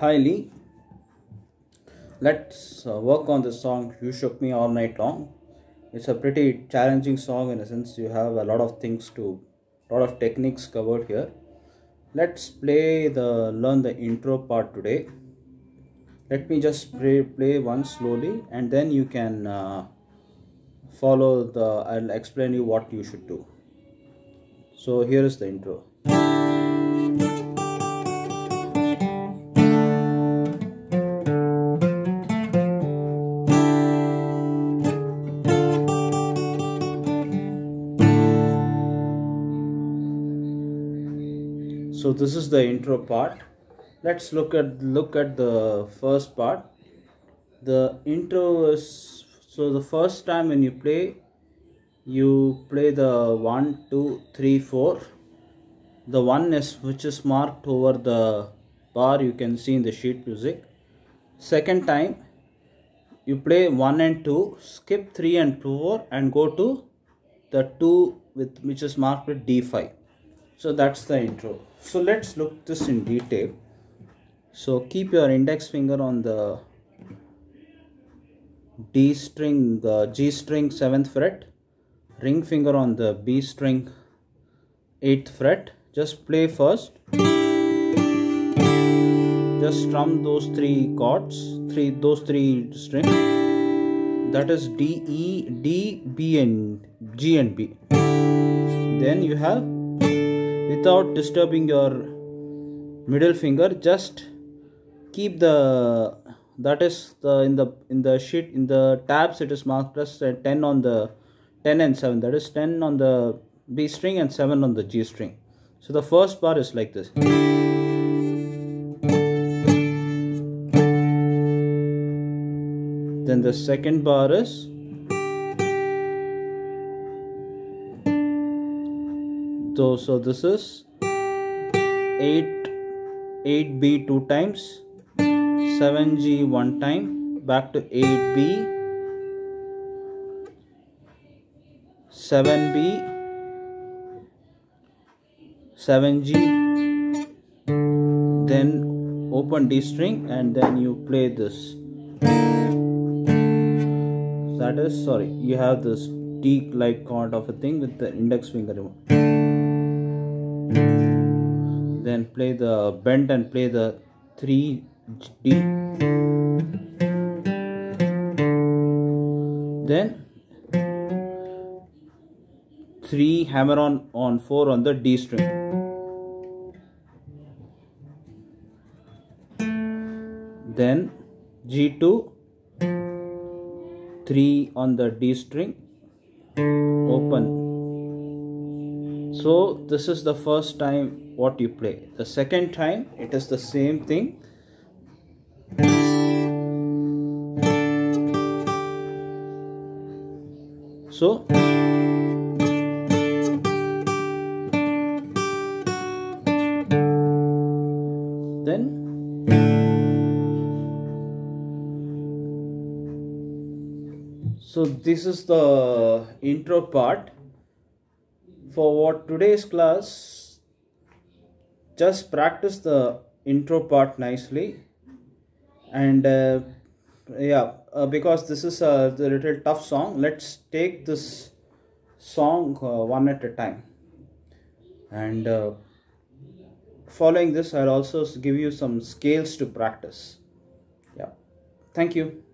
Hi Lee. Let's uh, work on this song You Shook Me All Night Long. It's a pretty challenging song in a sense you have a lot of things to lot of techniques covered here. Let's play the learn the intro part today. Let me just play, play one slowly and then you can uh, follow the I'll explain you what you should do. So here is the intro. So this is the intro part. Let's look at look at the first part. The intro is so the first time when you play you play the one two three four. The one is which is marked over the bar. You can see in the sheet music. Second time you play 1 and 2 skip 3 and 4 and go to the 2 with which is marked with d5 so that's the intro. So let's look this in detail. So keep your index finger on the d string the g string 7th fret ring finger on the b string 8th fret. Just play first. Just strum those three chords three those three strings. That is d e d b and g and b. Then you have without disturbing your middle finger just keep the that is the in the in the sheet in the tabs it is marked as 10 on the 10 and 7 that is 10 on the b string and 7 on the g string. So the first bar is like this. Then the second bar is so so this is 8 8b two times 7g one time back to 8b 7b 7g then open d string and then you play this. That is sorry you have this d like kind of a thing with the index finger then play the bend and play the 3D then 3 hammer on on 4 on the D string. Then G2 3 on the D string. Open so this is the first time what you play. The second time it is the same thing. So then so this is the intro part for what today's class just practice the intro part nicely. And uh, yeah uh, because this is a little tough song let's take this song uh, one at a time. And uh, following this i'll also give you some scales to practice. Yeah. Thank you